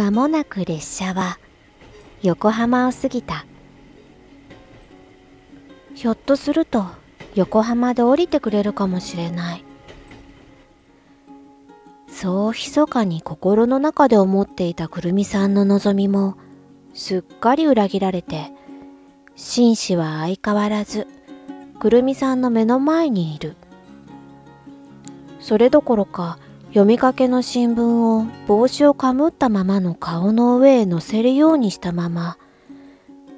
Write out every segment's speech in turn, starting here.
間もなく列車は横浜を過ぎた。ひょっとすると横浜で降りてくれるかもしれない。そう密かに心の中で思っていたくるみさんの望みもすっかり裏切られて紳士は相変わらずくるみさんの目の前にいる。それどころか読みかけの新聞を帽子をかむったままの顔の上へ乗せるようにしたまま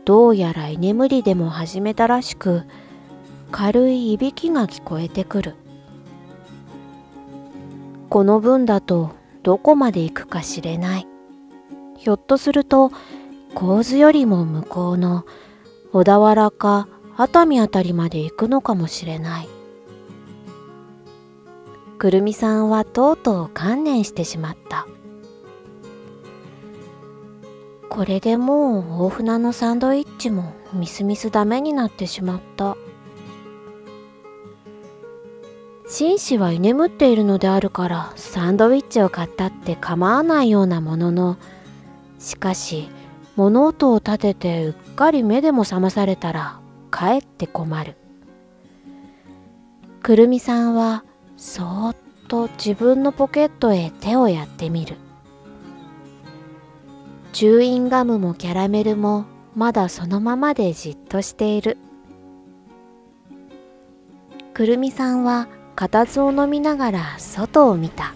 どうやら居眠りでも始めたらしく軽いいびきが聞こえてくる。この分だとどこまで行くかしれない。ひょっとすると神津よりも向こうの小田原か熱海あたりまで行くのかもしれない。くるみさんはとうとう観念してしまった。これでもう大船のサンドイッチもみすみすダメになってしまった。紳士は居眠っているのであるからサンドイッチを買ったって構わないようなもののしかし物音を立ててうっかり目でも覚まされたらかえって困る。くるみさんはそーっと自分のポケットへ手をやってみる。チューインガムもキャラメルもまだそのままでじっとしている。くるみさんは固唾を飲みながら外を見た。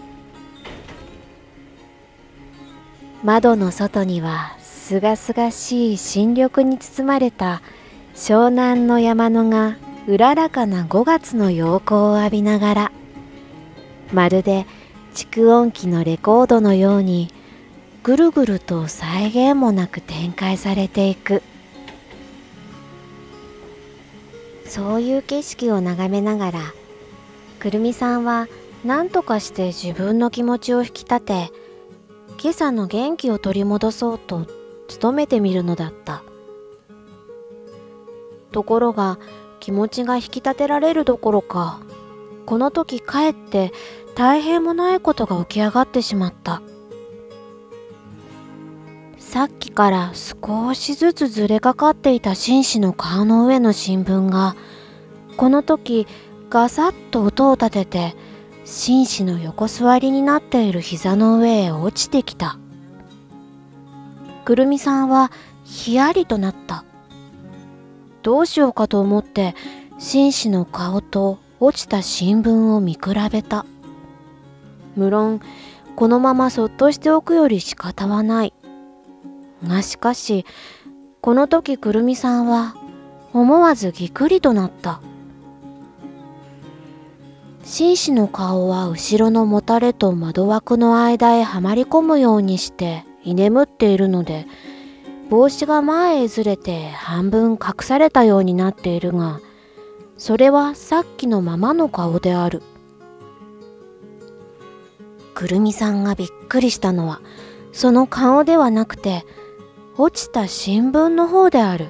窓の外にはすがすがしい新緑に包まれた湘南の山野がうららかな5月の陽光を浴びながら。まるで蓄音機のレコードのようにぐるぐると再現もなく展開されていく。そういう景色を眺めながらくるみさんは何とかして自分の気持ちを引き立て今朝の元気を取り戻そうと努めてみるのだった。ところが気持ちが引き立てられるどころかこの時かえって大変もないことが起き上がってしまった。さっきから少しずつずれかかっていた紳士の顔の上の新聞がこの時ガサッと音を立てて紳士の横座りになっている膝の上へ落ちてきた。くるみさんはひやりとなった。どうしようかと思って紳士の顔と落ちた新聞を見比べた。無論このままそっとしておくより仕方はない。がしかしこの時くるみさんは思わずぎくりとなった。紳士の顔は後ろのもたれと窓枠の間へはまり込むようにして居眠っているので帽子が前へずれて半分隠されたようになっているがそれはさっきのままの顔である。くるみさんがびっくりしたのはその顔ではなくて落ちた新聞の方である。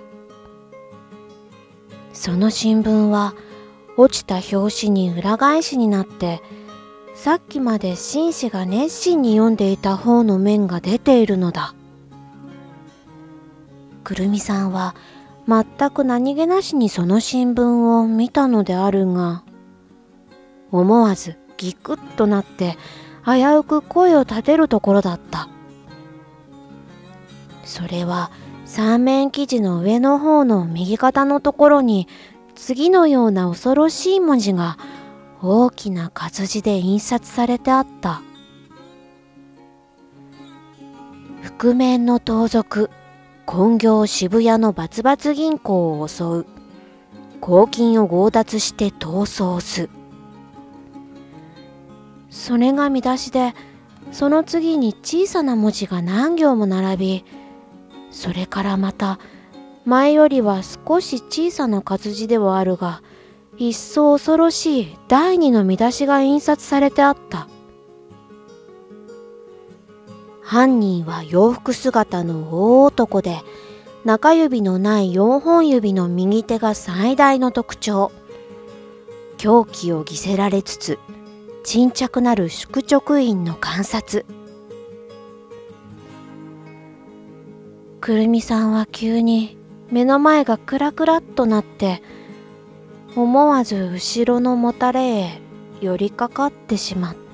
その新聞は落ちた表紙に裏返しになってさっきまで紳士が熱心に読んでいた方の面が出ているのだ。くるみさんは全く何気なしにその新聞を見たのであるが思わずギクッとなって危うく声を立てるところだった。それは三面記事の上の方の右肩のところに次のような恐ろしい文字が大きな活字で印刷されてあった。覆面の盗賊本業渋谷のバツバツ銀行を襲う。公金を強奪して逃走す。それが見出しでその次に小さな文字が何行も並びそれからまた前よりは少し小さな活字ではあるが一層恐ろしい第二の見出しが印刷されてあった。犯人は洋服姿の大男で中指のない4本指の右手が最大の特徴。狂気を着せられつつ沈着なる宿直院の観察。くるみさんは急に目の前がクラクラっとなって思わず後ろのもたれへ寄りかかってしまった。